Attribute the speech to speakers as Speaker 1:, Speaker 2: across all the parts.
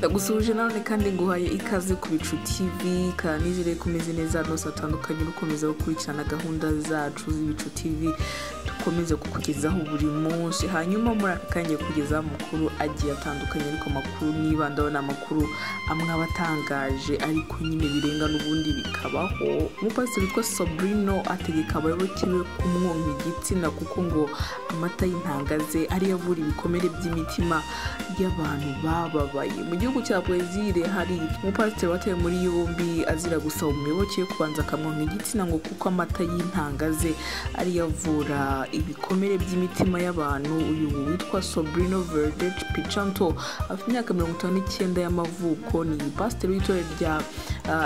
Speaker 1: ndagusuhuje nanone kandi nguhaye ikaze ku bicu tv kanizere ko umeze neza hose hatandukanye ukomeza gukurikirana gahunda zacu z'ibicu tv dukomeza kukugezaho buri munsi. Hanyuma muri aka kanya kugezaho amakuru agiye atandukanye ariko amakuru nibandaho ni amakuru amwe aba atangaje ariko nyine birenga n'ubundi bikabaho. Umupasiteri witwa sobrino ategeka abayoboke be kumwonka igitsina kuko ngo amata y'intanga ze ariyo avura ibikomere by'imitima y'abantu bababaye. Mu gihugu cya brezil hari umupasiteri watawe muri yombi azira gusaba umuyoboke kubanza akamwonka igitsina ngo kuko amata y'intanga ze. Ariyo avura ibikomere by'imitima y'abantu. Uyu witwa sobrino verdet pichanto afite imyaka mirongo itanu n'icyenda y'amavuko. Ni pasiteri w'itorero rya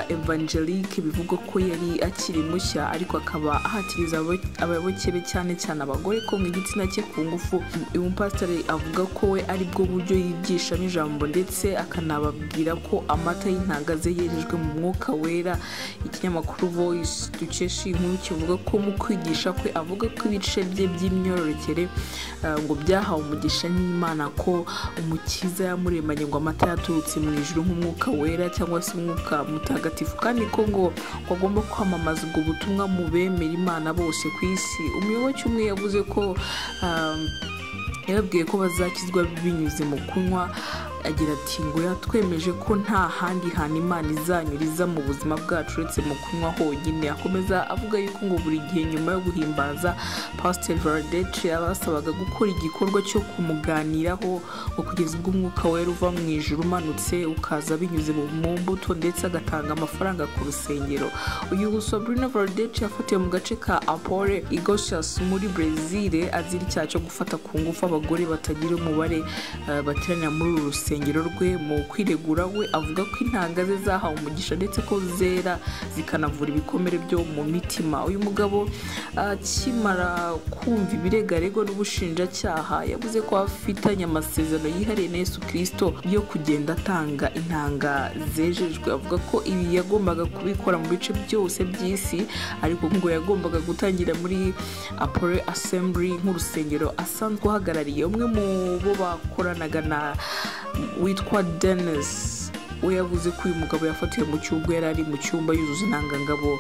Speaker 1: evangelique. Bivugwa ko yari akiri mushya ariko akaba ahatiriza abayoboke be cyane cyane abagore ko mu igitsina cye ku ngufu. Uyu mupasiteri avuga ko we ari bwo buryo yigishamo ijambo ndetse akanababwira ko amata y'intanga ze yerejwe mu mwuka wera. Ikinyamakuru voice dukesha inkuru kivuga ko mu kwigisha kwe avuga ko ibice bye by'imyororokere uh, ngo byahawe umugisha n'imana ko umukiza yamuremanye ngo amata yaturutse mu ijuru nk'umwuka wera cyangwa se umwuka mutagatifu. Kandi ko ngo bagomba kwamamaza ubwo butumwa mu bemera imana bose ku isi. Umuyoboke umwe yavuze ko um, yababwiye ko bazakizwa binyuze mu kunywa agira ati ngo yatwemeje ko nta handi hantu imana izanyuriza mu buzima bwacu uretse mu kunywa honyine. Akomeza avuga yuko ngo buri gihe nyuma yo guhimbaza pasiteri varadece yabasabaga gukora igikorwa cyo kumuganiraho ngo kugeza ubwo umwuka wera uva mu ijuru umanutse ukaza binyuze mu mbuto ndetse agatanga amafaranga ku rusengero. Uyu sobrino varadece yafatiwe mu gace ka apore igoshas muri brezil azira icyaha cyo gufata ku ngufu abagore batagira umubare uh, bateranira muri uru rusengero. Rwe mu kwiregura we avuga ko intanga ze zahawe umugisha ndetse ko zera zikanavura ibikomere byo mu mitima. Uyu mugabo akimara kumva ibiregaregwa n'ubushinjacyaha yavuze ko afitanye amasezerano yihariye na yesu kirisito yo kugenda atanga intanga zejejwe. Avuga ko ibi yagombaga kubikora mu bice byose by'isi ariko ngo yagombaga gutangira muri apore assembly nk'urusengero asanzwe uhagarariye umwe mu bo bakoranaga na witwa denis we yavuze ko uyu mugabo yafatiwe mu cyumba yari ari mu cyumba yuzuza intangangabo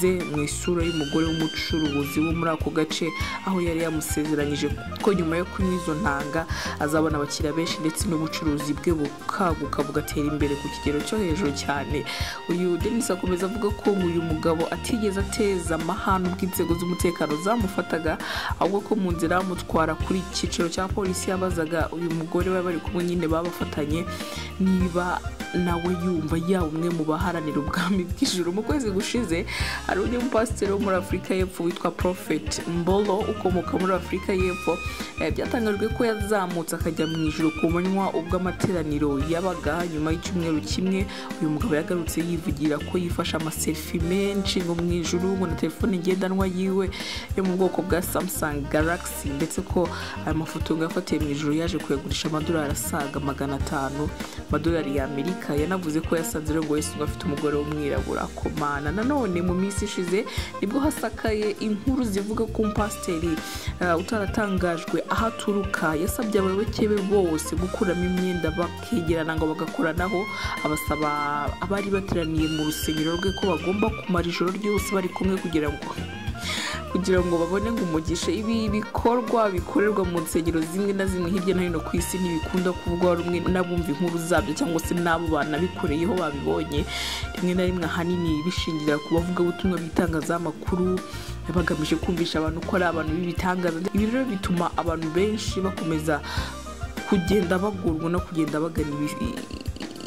Speaker 1: ze mu isura y'umugore w'umucuruzi wo muri ako gace aho yari yamusezeranyije ko nyuma yo kunywa izo ntanga azabona abakiriya benshi ndetse n'ubucuruzi bwe bukaguka bugatera imbere ku kigero cyo hejuru cyane. Uyu denis akomeza avuga ko uyu mugabo atigeze ateza amahane ubwo inzego z'umutekano zamufataga ahubwo ko mu nzira bamutwara kuri icyiciro cya polisi yabazaga uyu mugore we bari kumwe nyine babafatanye niba nawe yumva yaba umwe mu baharanira ubwami bw'ijuru. Mu kwezi gushize hari undi mupasiteri wo muri afurika y'epfo witwa prophet mbolo ukomoka muri afurika y'epfo byatangajwe ko yazamutse akajya mu ijuru ku manywa ubwo amateraniro yabaga. Nyuma y'icyumweru kimwe uyu mugabo yagarutse yivugira ko yifashe amaselfi menshi ngo mu ijuru ngo na telefone ngendanwa yiwe yo mu bwoko bwa samsung galaxy ndetse ko aya mafoto yafatiye mu ijuru yaje kuyagurisha amadolari asaga magana atanu amadolari y'amerika yanavuze ko yasanze ngo wese ngo afite umugore w'umwirabura komana nanone mu minsi ishize ni bwo hasakaye inkuru zivuga ko umupasiteri utaratangajwe aho aturuka yasabye abayoboke be bose gukuramo imyenda bakegerana ngo bagakoranaho abasaba abari bateraniye mu rusengero rwe ko bagomba kumara ijoro ryose bari kumwe kugira ngo kugira ngo babone ngo umugisha ibi bikorwa bikorerwa mu nsengero zimwe na zimwe hirya no hino ku isi ntibikunda kuvugwa rumwe n'abumva inkuru zabyo cyangwa se n'abo banabikoreyeho babibonye. Rimwe na rimwe ahanini bishingira ku bavugabutumwa b'itangazamakuru bagamije kumvisha abantu ko ari abantu b'ibitangaza. Ibi rero bituma abantu benshi bakomeza kugenda bagurwa no kugenda bagana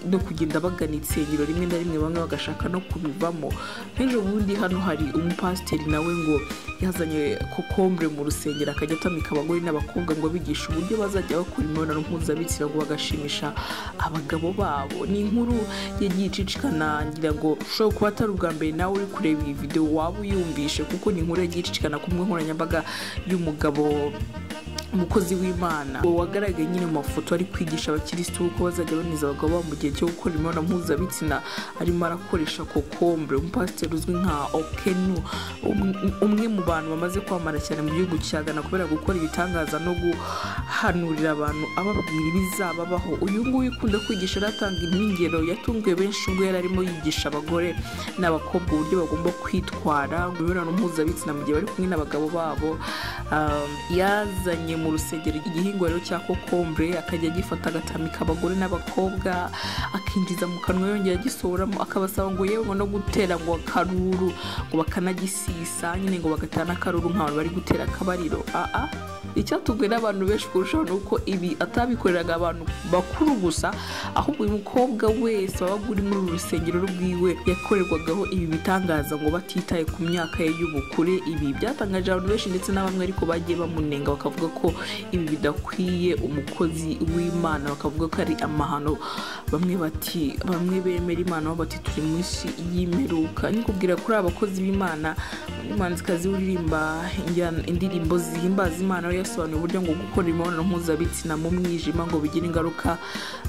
Speaker 1: no kugenda bagana insengero rimwe na rimwe bamwe bagashaka no kubivamo. Nk'ejo bundi hano hari umupasiteri nawe ngo yazanye kokombure mu rusengero akajya atamika abagore n'abakobwa ngo bigishe uburyo bazajya bakora imibonano mpuzabitsina ngo bagashimisha abagabo babo. Ni inkuru yagiye icicikana ngira ngo ushobora kuba atari ubwa mbere nawe uri kureba iyi videwo waba uyumvishe kuko ni inkuru yagiye icicikana ku mbuga nkoranyambaga y'umugabo. Umukozi w'imana. Uwo wagaragaye nyine mu mafoto ari kwigisha abakirisitu uko bazajya baniza abagabo mu gihe cyo gukora imibonano mpuzabitsina arimo arakoresha kokombure umupasiteri uzwi nka okenu um- umwe mu bantu bamaze kwamamara cyane mu gihugu cya Ghana kubera gukora ibitangaza no guhanurira abantu ababwira ibizababaho. Uyu nguyu ukunda kwigisha aratanga ingero yatunguye benshi ubwo yari arimo yigisha abagore n'abakobwa uburyo bagomba kwitwara mu mibonano mpuzabitsina mu gihe bari kumwe n'abagabo babo. Um, yazanye mu rusengero igihingwa rero cya kokombure akajya agifata agatamika abagore n'abakobwa akinjiza mu kanwa yongera agisohoramo akabasaba ngo yewe no gutera ngo akaruru ngo bakanagisisa nyine ngo bagatera n'akaruru nk'abantu bari gutera akabariro. Aa icyatubwe n'abantu benshi kurushaho ni uko ibi atabikoreraga abantu bakuru gusa ahubwo uyu mukobwa wese wabaga uri muri uru rusengero rwiwe yakorerwagaho ibi bitangaza ngo batitaye ku myaka ye y'ubukure. Ibi byatangaje abantu benshi ndetse na bamwe ariko bagiye bamunenga bakavuga ko ibi bidakwiye umukozi w'imana bakavuga ko ari amahano. Bamwe bati bamwe bemera imana bati turi mu isi y'imperuka nikubwira kuri aba bakozi b'imana umuhanzikazi uririmba indirimbo zihimbaza imana we yasobanuye uburyo ngo gukora imibonano mpuzabitsina mu mwijima ngo bigire ingaruka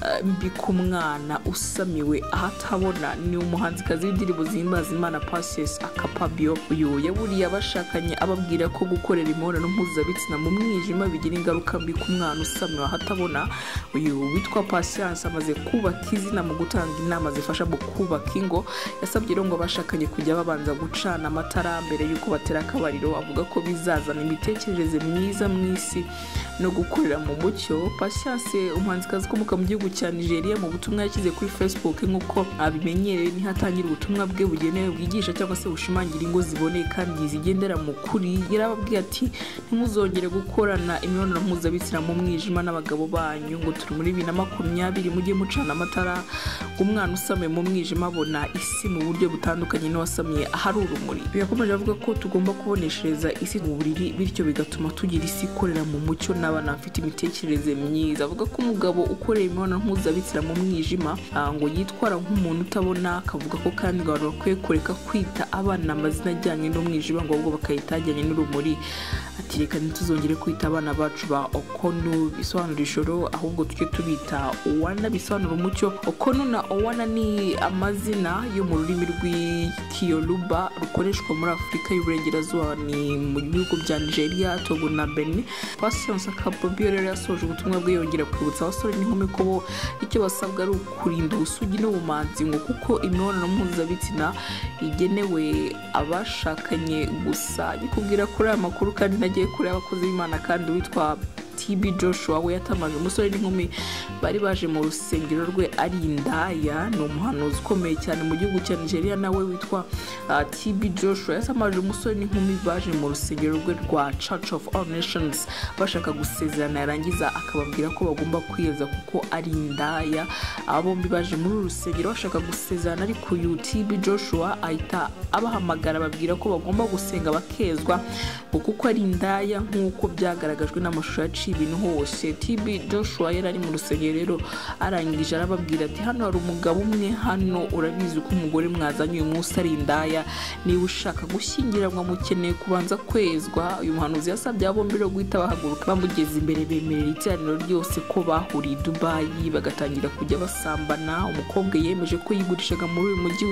Speaker 1: eh, mbi ku mwana usamiwe ahatabona. Ni umuhanzikazi w'indirimbo zihimbaza imana pasies akapabio. Uyu yaburiye abashakanye ababwira ko gukorera imibonano mpuzabitsina mu mwijima bigira ingaruka mbi ku mwana usamiwe ahatabona uyu witwa pasiyanse amaze kubaka izina mu gutanga inama zifasha mu kubaka ingo. Yasabye rero ngo abashakanye kujya babanza gucana amatara mbere y'uko batera akabariro. Avuga ko bizazana imitekerereze myiza mu isi no gukorera mu mucyo. Pasiyanse umuhanzikazi ukomoka mu gihugu cya nigeria mu butumwa yashyize kuri facebook nk'uko abimenyereye ni ho atangira ubutumwa bwe bugenewe bwigisha cyangwa se bushimangira ingo ziboneye kandi zigendera mu kuri. Yarababwiye ati ntimuzongere gukorana imibonano mpuzabitsina mu mwijima n'abagabo banyu. Ngo turi muri bibiri na makumyabiri mujye mucana amatara umwana usamiye mu mwijima abona isi mu buryo butandukanye n'uwasamiye ahari urumuri. Yakomeje avuga ko tugomba kuboneshereza isi mu buriri bityo bigatuma tugira isi ikorera mu mucyo n'abana bafite imitekerereze myiza. Avuga ko umugabo ukorera imibonano mpuzabitsina mu mwijima ah, ngo yitwara nk'umuntu utabona akavuga ko kandi abantu bakwiye kureka kwita abana amazina ajyanye n'umwijima ngo ahubwo bakayita ajyanye n'urumuri. Ati reka ntituzongere kwita abana bacu ba okonu bisobanura ijoro ahubwo tujye tubita owana bisobanura umucyo. Okonu na owana ni amazina yo mu rurimi rw'ikiyoruba rukoreshwa muri afurika y'uburengerazuba ni mu bihugu bya nigeria togo na benin. Pasiyanse akabobiyo rero yasoje ubutumwa bwe yongera kwibutsa abasore n'inkumi ko bo icyo basabwa ari ukurinda ubusugi n'ubumanzi ngo kuko imibonano mpuzabitsina igenewe abashakanye gusa. Nikubwira kuri aya makuru kandi nagiye kure y'abakozi b'imana kandi witwa TB Joshua we yatamaje umusore n'inkumi bari baje mu rusengero rwe ari indaya. Ni umuhanuzi ukomeye cyane mu gihugu cya Nigeria nawe witwa uh, TB Joshua. Yatamaje umusore n'inkumi baje mu rusengero rwe rwa Church of All Nations. Bashaka gusezerana yarangiza akababwira ko bagomba kwiyeza kuko ari indaya. Aba bombi baje muri uru rusengero bashaka gusezerana ariko uyu TB Joshua ahita abahamagara ababwira ko bagomba gusenga bakezwa kuko ari indaya nk'uko byagaragajwe n'amashusho yaciye ibintu hose. TB Joshua yari ari mu rusengero rero arangije arababwira ati hano hari umugabo umwe hano urabizi ko umugore mwazanye uyu munsi ari indaya. Niba ushaka gushyingiranwa mukeneye kubanza kwezwa. Uyu muhanuzi yasabye bombi rero guhita bahaguruka bamugeza imbere bemerera iteraniro ryose ko bahuriye i Dubayi bagatangira kujya basambana. Umukobwa yemeje ko yigurishaga muri uyu mujyi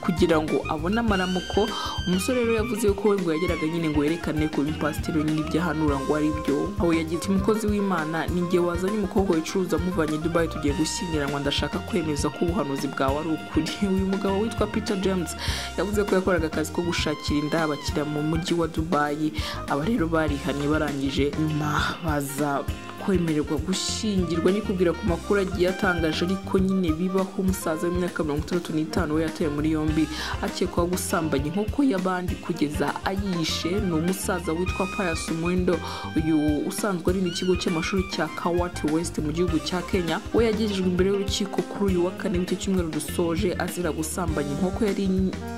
Speaker 1: kugira ngo abone amaramuko. Umusore rero yavuze ko we ngo yageraga nyine ngo yerekane ko impasiteri nyine ibyo ahanura ngo ari byo aho yagize umukozi w'imana ni njye wazanye umukobwa wicuruza amuvanye i Dubai tugiye gushyingiranwa ndashaka kwemeza ko ubuhanuzi bwawe ari ukuri. Uyu mugabo witwa Peter James yavuze ko yakoraga akazi ko gushakira inda abakiriya mu mujyi wa Dubai. Aba rero barihanye barangije nyuma baza kwemererwa gushyingirwa nikubwira ku makuru agiye atangaje ariko nyine bibaho umusaza w'imyaka mirongo itandatu n'itanu we yatawe muri yombi. Akekwaho gusambanya inkoko y'abandi kugeza ayishe ni umusaza witwa Pius Mwendo. Uyu usanzwe ari n'ikigo cy'amashuri cya Kawati West mu gihugu cya Kenya we yagejejwe imbere y'urukiko kuri uyu wa kane w'icyo cyumweru dusoje azira gusambanya inkoko yari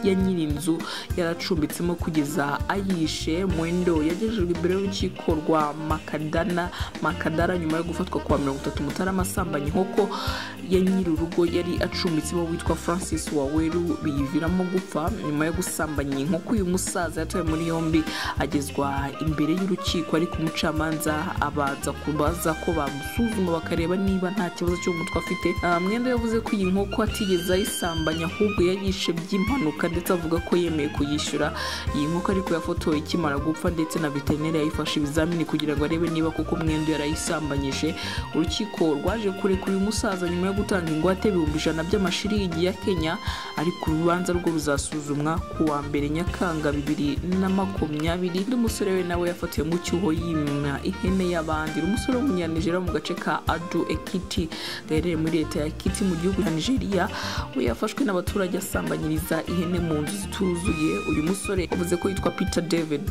Speaker 1: ya nyir'inzu yaracumbitsemo kugeza ayishe. Mwendo yagejejwe imbere y'urukiko rwa Makadana Makadana gatandara nyuma yo gufatwa kuwa mirongo itatu mutarama asambanya inkoko ya nyiri urugo yari acumbitsemo witwa francis waweru biyiviramo gupfa. Nyuma yo gusambanya inkoko uyu musaza yatawe muri yombi agezwa imbere y'urukiko ariko umucamanza abaza kubaza ko bamusuzuma bakareba niba nta kibazo cyo mu mutwe afite. Ah, mwenda yavuze ko iyi nkoko atigeze ayisambanya ahubwo yayishe by'impanuka ndetse avuga ko yemeye kuyishyura. Iyi nkoko ariko yafotowe ikimara gupfa ndetse na veterineri yayifashe ibizamini kugira ngo arebe niba koko mwenda yarayisambanyije urukiko rwaje kurekura uyu musaza nyuma yo gutanga ingwate ibihumbi ijana by'amashiringi ya kenya ariko urubanza rwo ruzasuzumwa ku wa mbere nyakanga bibiri na makumyabiri. Undi musore we nawe yafatiwe mu cyuho yimwa ihene y'abandi. Umusore w'umunyanigeriya wo mu gace ka adu ekiti gaherereye muri leta ya kiti mu gihugu cya nigeria we yafashwe n'abaturage asambanyiriza ihene mu nzu zituzuye. Uyu musore yavuze ko yitwa peter david.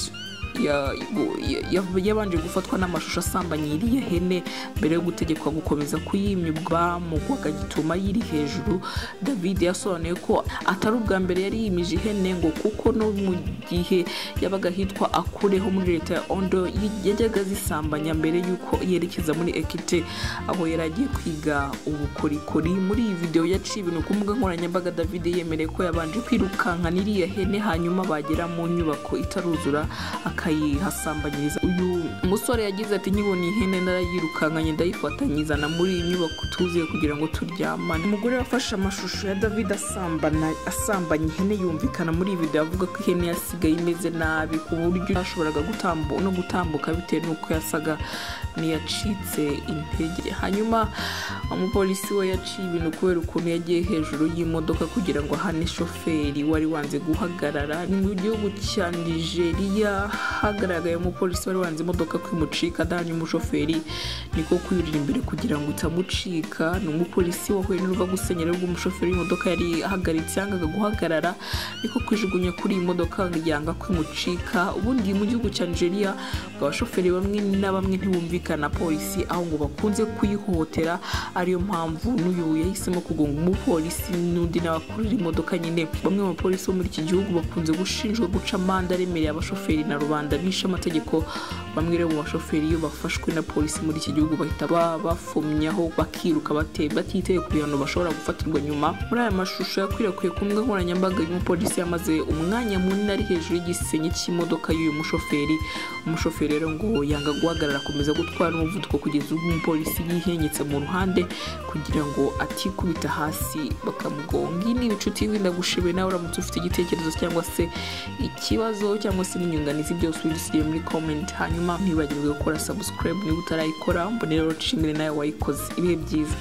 Speaker 1: Yabanje gufatwa n'amashusho asambanya iriya hene mbere yo gutegekwa gukomeza kuyimya ubwamugwaga gituma yiri hejuru. David yasobanuye ko atari ubwa mbere yari yimije ihene ngo kuko no mu gihe yabaga hitwa akureho muri leta ya ondo yajyaga zisambanya mbere y'uko yerekeza muri ekite aho yari agiye kwiga ubukorikori. Muri iyi videwo yaciye ibintu ku mbuga nkoranyambaga david yemereye ko yabanje kwirukankana iriya hene hanyuma bagera mu nyubako itaruzura akayihasambanyiriza uyu musore yagize ati nyibona ihene narayirukankanye ndayifata nyizana muri iyi nyubako tuzuye kugira ngo turyamane. Umugore wafashe amashusho ya david asambana asambanya ihene yumvikana muri iyi video avuga ko ihene yasigaye imeze nabi ku buryo yashoboraga gutambu no gutambuka bitewe n'uko yasaga n'iyacitse intege. Hanyuma umupolisi we yaciye ibintu kubera ukuntu yagiye hejuru y'imodoka kugira ngo ahane shoferi wari wanze guhagarara. Ni mu gihugu cya nigeria hagaragaye umupolisi wari wanze imodoka kwimucika adahanye umushoferi niko kwirira imbere kugira ngo itamucika. Ni umupolisi wahuye n'uruva gusenyera rw'umushoferi w'imodoka yari ahagaritse yangaga guhagarara niko kwijugunya kuri iyi modoka yanga kwimucika ubundi mu gihugu cya nigeria abashoferi bamwe na bamwe ntibumvikana na polisi aho ngo bakunze kuyihohotera ariyo mpamvu n'uyu yahisemo kugonga umupolisi n'undi nawe akurira imodoka nyine. Bamwe mu bapolisi bo muri iki gihugu bakunze gushinjwa guca amande aremereye abashoferi na rubanda bishe amategeko bamwe rero mu bashoferi iyo bafashwe na polisi muri iki gihugu bahita ba- bafumyaho bakiruka batiteye ku bihano bashobora gufatirwa nyuma. Muri aya mashusho yakwirakwiye ku mbuga nkoranyambaga y'umupolisi yamaze umwanya munini ari hejuru y'igisenge cy'imodoka y'uyu mushoferi. Umushoferi rero ngo yanga guhagarara akomeza gutwara umuvuduko kugeza ubwo umupolisi yihenyetse mu ruhande kugira ngo atikubita hasi bakamugonga. Iyi ni ibicu tv ndagushimiye nawe uramutse ufite igitekerezo cyangwa se ikibazo cyangwa se n'inyunganizi byose ubisigiye muri comment. Hanyuma ntibagirwe gukora subscribe niba utarayikora mbonera nshimire nawe wayikoze. Ibihe byiza.